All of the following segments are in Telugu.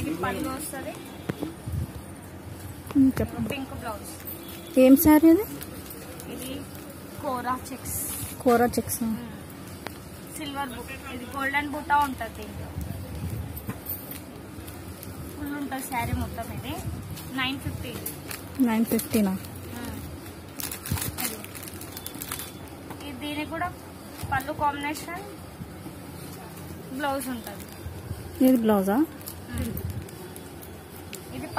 ఇది పళ్ళు వస్తుంది పింక్ బ్లౌజ్. ఏం శారీ అది? ఇది కోరా చెక్స్. కూర చెక్స్. సిల్వర్ ఇది గోల్డెన్ బూటా ఉంటుంది. దీంట్లో ఫుల్ ఉంటుంది శారీ మొత్తం ఇది. నైన్ ఫిఫ్టీ నైన్ ఫిఫ్టీనా ఇది దీనికి కూడా పళ్ళు కాంబినేషన్ బ్లౌజ్ ఉంటుంది. ఇది బ్లౌజా?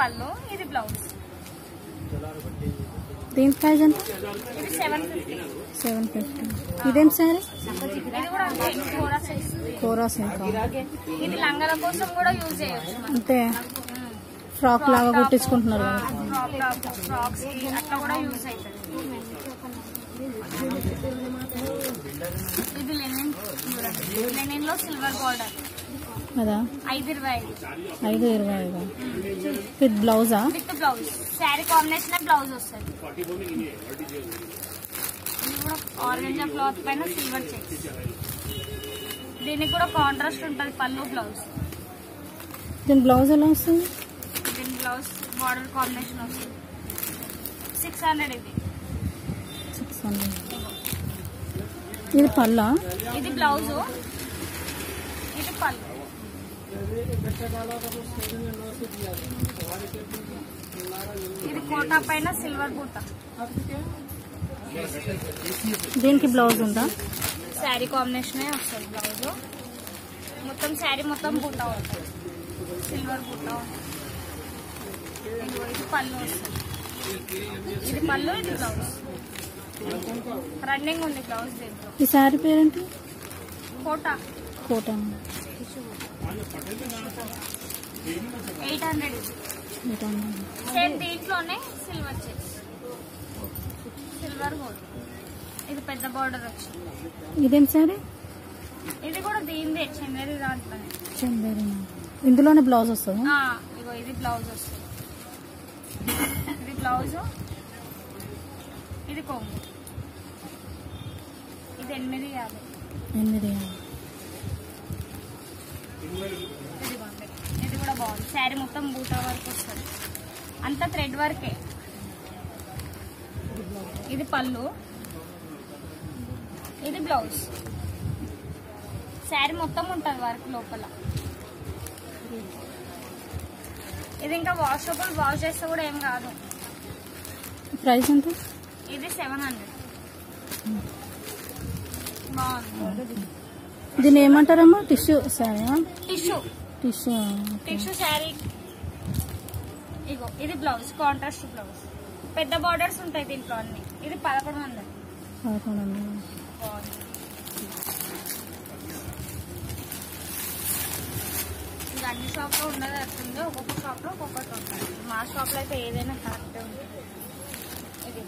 పళ్ళు ఇది బ్లౌజ్. దీని ప్రైస్ ఎంత సెవెన్ ఫిఫ్టీ. ఇదేం అంతే కోరా ఇది లంగల కోసం కూడా యూజ్ చేయొచ్చు. అంటే ఫ్రాక్ లాగా కుట్టించుకుంటున్నారు కదా. క్రాప్ టాప్ ఫ్రాక్స్కి అట్లా కూడా యూజ్ అవుతుంది ఇది లెనిన్ లెనిన్లో సిల్వర్ బార్డర్ కదా? ఐదు ఇరవై ఐదు? ఇరవై ఐదు with బ్లౌజా? With blouse sari combination blouse వస్తుంది. ఆరెంజ్ క్లాత్ పైన సిల్వర్ చెక్స్. దీనికి కూడా కాంట్రాస్ట్ ఉంటుంది పళ్ళు బ్లౌజ్. దీని బ్లౌజ్ ఎలా వస్తుంది? దీని బ్లౌజ్ బార్డర్ కాంబినేషన్ వస్తుంది. సిక్స్ హండ్రెడ్ ఇది. సిక్స్ హండ్రెడ్ ఇది పల్లా ఇది బ్లౌజ్. ఇది పళ్ళు. ఇది కోటా పైన సిల్వర్ బూట. దీనికి బ్లౌజ్ ఉందా? శారీ కాంబినేషన్ వస్తుంది బ్లౌజ్. మొత్తం శారీ మొత్తం బూట ఉంటుంది సిల్వర్ బూట ఉంటుంది ఇదిగో ఇది పళ్ళు వస్తుంది. ఇది పళ్ళు ఇది బ్లౌజ్. రన్నింగ్ ఉంది బ్లౌజ్ దీంట్లో. ఈ శారీ పేరేంటి? Kota. Kota eight hundred same దీంట్లోనే సిల్వర్ చెక్స్. Silver gold. ఇది పెద్ద బార్డర్ వచ్చింది. ఇదేం శారీ ఇది కూడా దీనిదే చెందేరి దాంట్లోనే. చందేరి ఇందులోనే బ్లౌజ్ వస్తుందా? ఇగో ఇది బ్లౌజ్ వస్తుంది. ఇది బ్లౌజ్. ఇది కొంగు ఇది ఎనిమిది యాభై. ఎనిమిది బాగుంది ఇది కూడా బాగుంది. శారీ మొత్తం బూటా వర్క్ వస్తుంది. అంతా థ్రెడ్ వర్కే. ఇది పళ్ళు. ఇది బ్లౌజ్. శారీ మొత్తం ఉంటుంది వర్క్ లోపల. ఇది ఇంకా వాషబుల్ వాష్ చేస్తే కూడా ఏం కాదు. ప్రైస్ ఎంత? ఇది సెవెన్ హండ్రెడ్ బాగుంది. దీన్ని ఏమంటారమ్మా tissue sari tissue. Tissue tissue sari. ఇగో ఇది బ్లౌజ్ కాంట్రాస్ట్ బ్లౌజ్. పెద్ద బార్డర్స్ ఉంటాయి దీంట్లో అన్ని. ఇది పదకొండు వందలు. పదకొండు వందలు? బాగుంది ఇది అన్ని షాప్లో ఉండదు అట్టుంది ఒక్కొక్క షాప్లో ఒక్కొక్కటి ఉంటుంది మా షాప్లో అయితే ఏదైనా కరెక్ట్ ఉంది ఇది.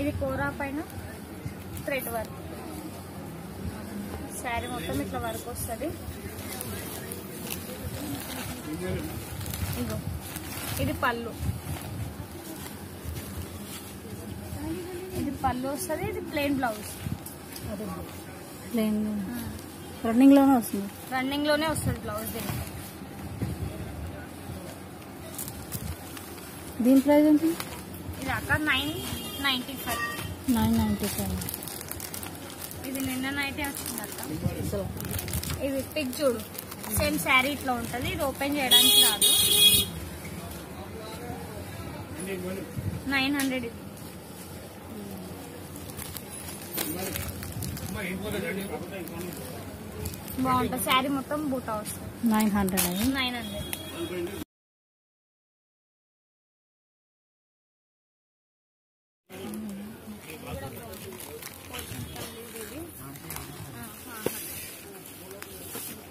ఇది కూర పైన థ్రెడ్ వర్క్. శారీ మొత్తం ఇట్లా వర్క్ వస్తుంది. ఇగో ఇది పళ్ళు. ఇది పళ్ళు వస్తుంది ఇది ప్లెయిన్ బ్లౌజ్. ప్లేన్ రన్నింగ్లోనే వస్తుంది. రన్నింగ్లోనే వస్తుంది బ్లౌజ్ దీనికి. దీని ప్రైస్ ఎంత? ఇది అక్క nine ninety five. Nine ninety five. ఇది నిన్న నైటే వచ్చింది అక్క. ఇది పిక్ చూడు. సేమ్ శారీ ఇట్లా ఉంటుంది. ఇది ఓపెన్ చేయడానికి రాదు. నైన్ హండ్రెడ్ ఇది. బాగుంటుంది. శారీ మొత్తం బూటా వస్తుంది. నైన్ హండ్రెడ్ నైన్ హండ్రెడ్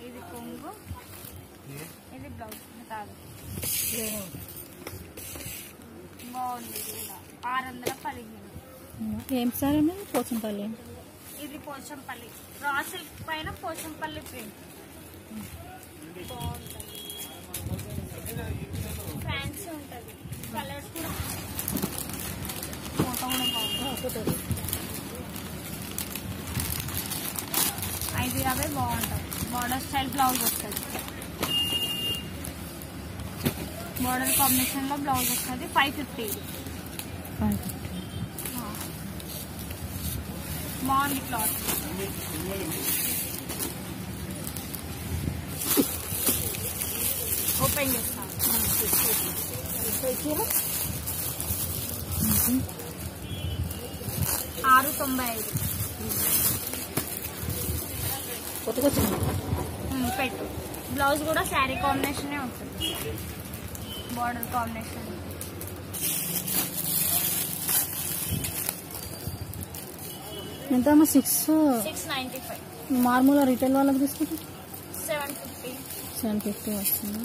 ఇది కొంగు ఇది బ్లౌజ్ కాదు బాగుంది కూడా ఆరు వందల పదిహేను ఏం సార్ అండి పోచంపల్లి. ఇది పోచంపల్లి. రా సిల్క్ పైన పోచంపల్లి ప్రింట్ బాగుంటుంది ఫ్యాన్సీ ఉంటుంది. కలర్స్ కూడా ఫోటో కూడా బాగుంటుంది ఐదు యాభై బాగుంటుంది. బాగుంటుంది బార్డర్ స్టైల్ బ్లౌజ్ వస్తుంది. బార్డర్ కాంబినేషన్లో బ్లౌజ్ వస్తుంది ఫైవ్ ఫిఫ్టీ. బాగుంది క్లాత్. ఓపెన్ చేస్తాను ఆరు తొంభై ఐదు. పెట్టు. బ్లౌజ్ కూడా శారీ కాంబినేషనే ఉంటుంది బార్డర్ కాంబినేషన్. ఎంత అమ్మా సిక్స్ సిక్స్ నైంటీ ఫైవ్ మామూలుగా రిటైల్ వాళ్ళకి తీసుకుంటే? సెవెన్ ఫిఫ్టీ సెవెన్ ఫిఫ్టీ వస్తుంది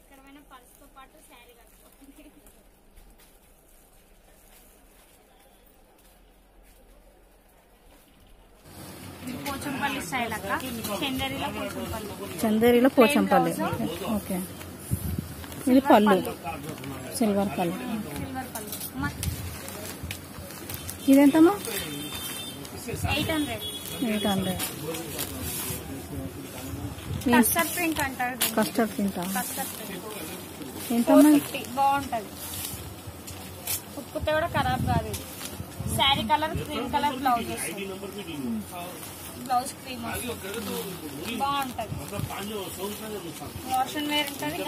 ఎక్కడ పోయినా పర్స్తో పాటు శారీ కట్టుకోండి ఇది పోచంపల్లి స్టైల్ అక్క చందరిలో పోచంపల్లి. ఓకే. ఇది పళ్ళు. సిల్వర్ పళ్ళు. ఇదెంతమ్మా? Eight hundred. Eight hundred. Custard print అంటారు. కస్టర్డ్ ప్రింట్ ఎంతమ్మా? ఫిఫ్టీ. బాగుంటది. ఉప్పుతే కూడా ఖరాబ్ కాదు ఇది. Sari colour cream colour blouse blouse cream బాగుంటది. వాష్ అండ్ వేర్ ఉంటుంది